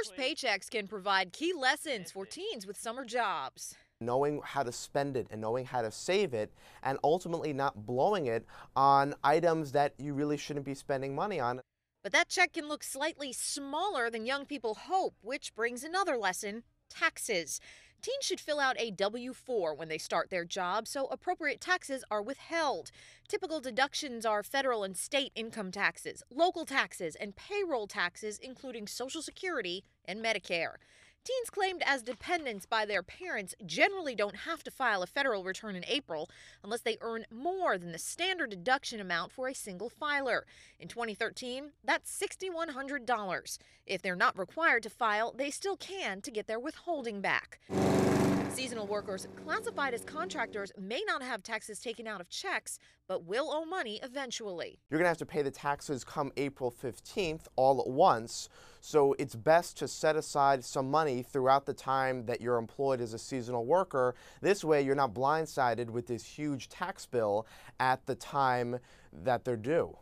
First paychecks can provide key lessons for teens with summer jobs. Knowing how to spend it and knowing how to save it, and ultimately not blowing it on items that you really shouldn't be spending money on. But that check can look slightly smaller than young people hope, which brings another lesson taxes. Teens should fill out a W 4 when they start their job, so appropriate taxes are withheld. Typical deductions are federal and state income taxes, local taxes, and payroll taxes, including Social Security and Medicare. Teens claimed as dependents by their parents generally don't have to file a federal return in April unless they earn more than the standard deduction amount for a single filer. In 2013, that's $6,100. If they're not required to file, they still can to get their withholding back. Seasonal workers classified as contractors may not have taxes taken out of checks, but will owe money eventually. You're going to have to pay the taxes come April 15th all at once. So it's best to set aside some money throughout the time that you're employed as a seasonal worker. This way, you're not blindsided with this huge tax bill at the time that they're due.